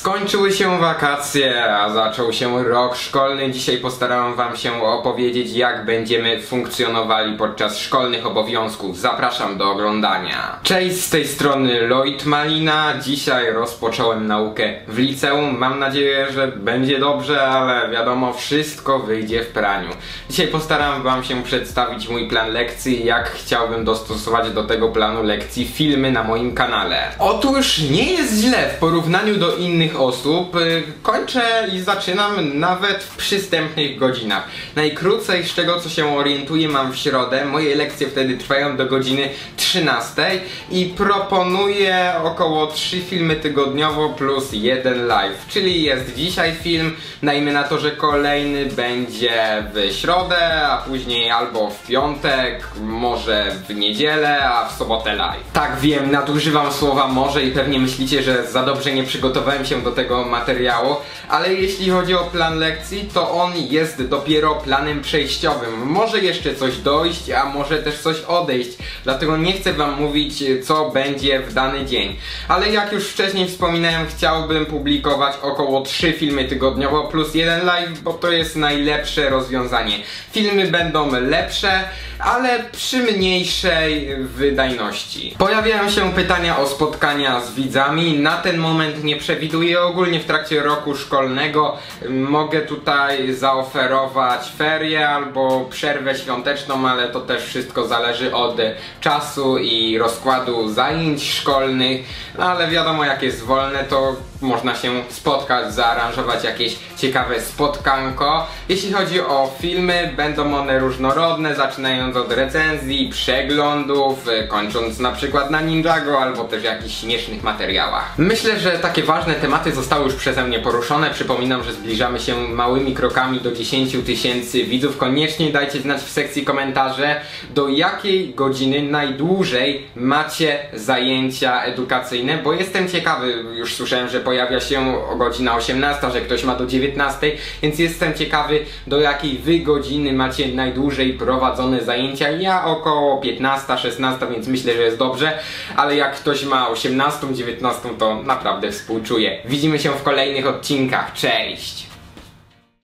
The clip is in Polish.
Skończyły się wakacje, a zaczął się rok szkolny. Dzisiaj postarałem Wam się opowiedzieć, jak będziemy funkcjonowali podczas szkolnych obowiązków. Zapraszam do oglądania. Cześć, z tej strony Lloyd Malina. Dzisiaj rozpocząłem naukę w liceum. Mam nadzieję, że będzie dobrze, ale wiadomo, wszystko wyjdzie w praniu. Dzisiaj postaram Wam się przedstawić mój plan lekcji, jak chciałbym dostosować do tego planu lekcji filmy na moim kanale. Otóż nie jest źle w porównaniu do innych osób. Y, Kończę i zaczynam nawet w przystępnych godzinach. Najkrócej z tego co się orientuję mam w środę. Moje lekcje wtedy trwają do godziny 13 i proponuję około 3 filmy tygodniowo plus jeden live. Czyli jest dzisiaj film, dajmy na to, że kolejny będzie w środę, a później albo w piątek, może w niedzielę, a w sobotę live. Tak wiem, nadużywam słowa może i pewnie myślicie, że za dobrze nie przygotowałem się do tego materiału, ale jeśli chodzi o plan lekcji, to on jest dopiero planem przejściowym. Może jeszcze coś dojść, a może też coś odejść, dlatego nie chcę wam mówić, co będzie w dany dzień. Ale jak już wcześniej wspominałem, chciałbym publikować około 3 filmy tygodniowo plus jeden live, bo to jest najlepsze rozwiązanie. Filmy będą lepsze, ale przy mniejszej wydajności. Pojawiają się pytania o spotkania z widzami. Na ten moment nie przewiduję ogólnie w trakcie roku szkolnego. Mogę tutaj zaoferować ferie albo przerwę świąteczną, ale to też wszystko zależy od czasu i rozkładu zajęć szkolnych. No ale wiadomo, jak jest wolne, to można się spotkać, zaaranżować jakieś ciekawe spotkanko. Jeśli chodzi o filmy, będą one różnorodne, zaczynając od recenzji, przeglądów, y, kończąc na przykład na Ninjago albo też jakichś śmiesznych materiałach. Myślę, że takie ważne tematy zostały już przeze mnie poruszone. Przypominam, że zbliżamy się małymi krokami do 10 tysięcy widzów. Koniecznie dajcie znać w sekcji komentarze, do jakiej godziny najdłużej macie zajęcia edukacyjne, bo jestem ciekawy, już słyszałem, że pojawia się godzina 18, że ktoś ma do 19, więc jestem ciekawy do jakiej wy godziny macie najdłużej prowadzone zajęcia. Ja około 15, 16, więc myślę, że jest dobrze, ale jak ktoś ma 18, 19, to naprawdę współczuję. Widzimy się w kolejnych odcinkach. Cześć!